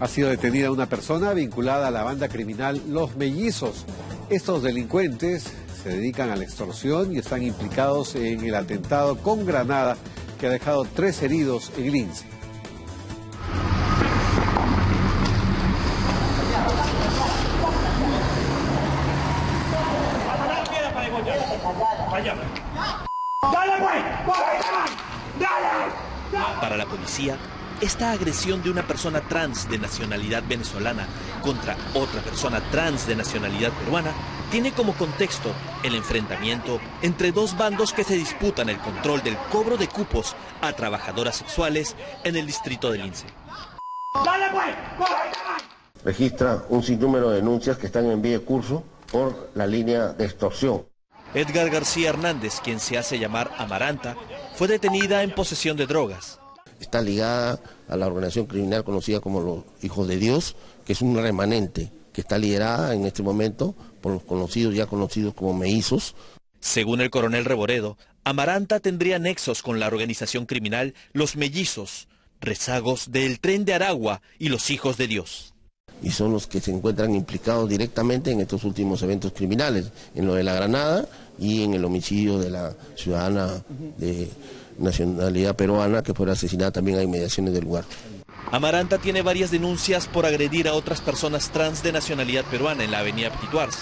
Ha sido detenida una persona vinculada a la banda criminal Los Mellizos. Estos delincuentes se dedican a la extorsión y están implicados en el atentado con granada que ha dejado tres heridos en Lince. Para la policía, esta agresión de una persona trans de nacionalidad venezolana contra otra persona trans de nacionalidad peruana tiene como contexto el enfrentamiento entre dos bandos que se disputan el control del cobro de cupos a trabajadoras sexuales en el distrito de Lince. Registra un sinnúmero de denuncias que están en vía de curso por la línea de extorsión. Edgar García Hernández, quien se hace llamar Amaranta, fue detenida en posesión de drogas. Está ligada a la organización criminal conocida como los Hijos de Dios, que es un remanente que está liderada en este momento por los conocidos, ya conocidos como meizos. Según el coronel Reboredo, Amaranta tendría nexos con la organización criminal Los Mellizos, rezagos del Tren de Aragua y los Hijos de Dios y son los que se encuentran implicados directamente en estos últimos eventos criminales, en lo de la Granada y en el homicidio de la ciudadana de nacionalidad peruana que fue asesinada también a inmediaciones del lugar. Amaranta tiene varias denuncias por agredir a otras personas trans de nacionalidad peruana en la avenida Petituars.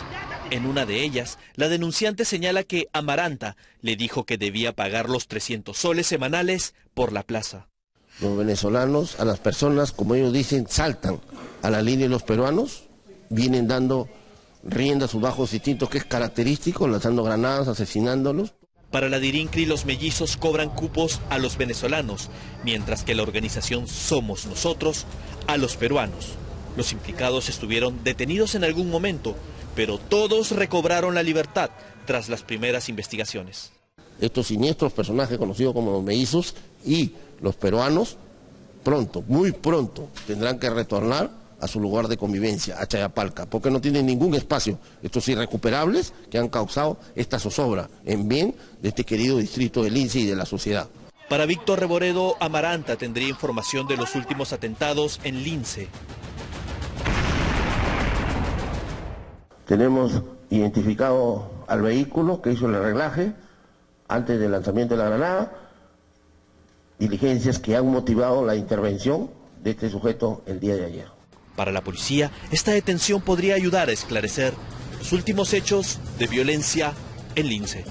En una de ellas, la denunciante señala que Amaranta le dijo que debía pagar los 300 soles semanales por la plaza. Los venezolanos, a las personas, como ellos dicen, saltan a la línea de los peruanos, vienen dando rienda a sus bajos instintos, que es característico, lanzando granadas, asesinándolos. Para la Dirincri, los mellizos cobran cupos a los venezolanos, mientras que la organización Somos Nosotros a los peruanos. Los implicados estuvieron detenidos en algún momento, pero todos recobraron la libertad tras las primeras investigaciones. Estos siniestros personajes conocidos como los mellizos y los peruanos, pronto, muy pronto, tendrán que retornar a su lugar de convivencia, a Chayapalca, porque no tienen ningún espacio estos irrecuperables que han causado esta zozobra en bien de este querido distrito del Lince y de la sociedad. Para Víctor Reboredo, Amaranta tendría información de los últimos atentados en Lince. Tenemos identificado al vehículo que hizo el arreglaje antes del lanzamiento de la granada, diligencias que han motivado la intervención de este sujeto el día de ayer. Para la policía, esta detención podría ayudar a esclarecer los últimos hechos de violencia en Lince.